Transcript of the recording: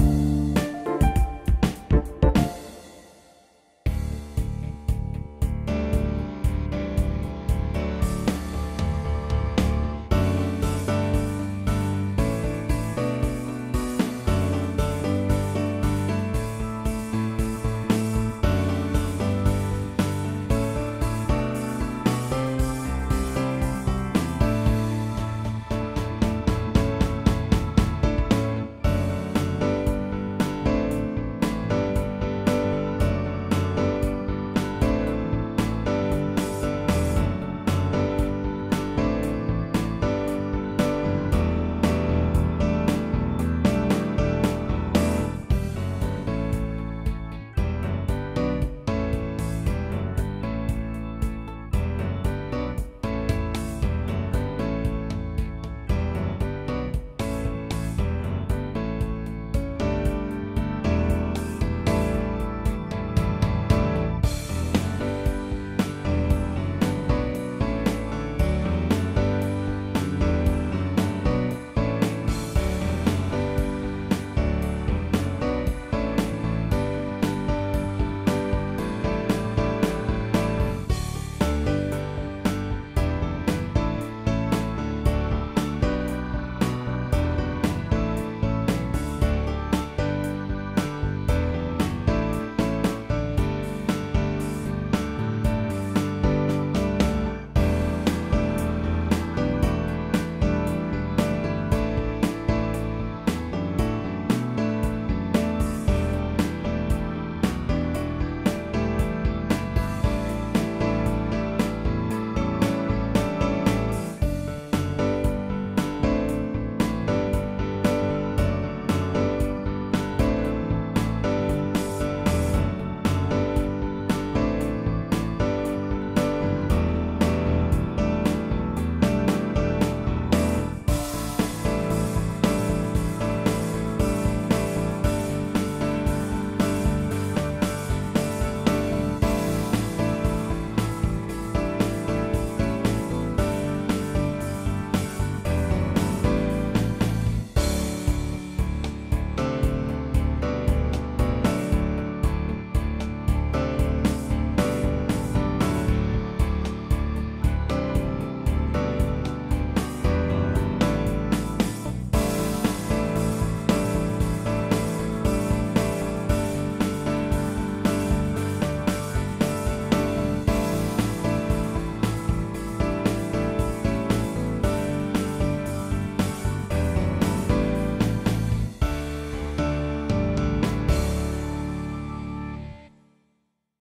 Bye.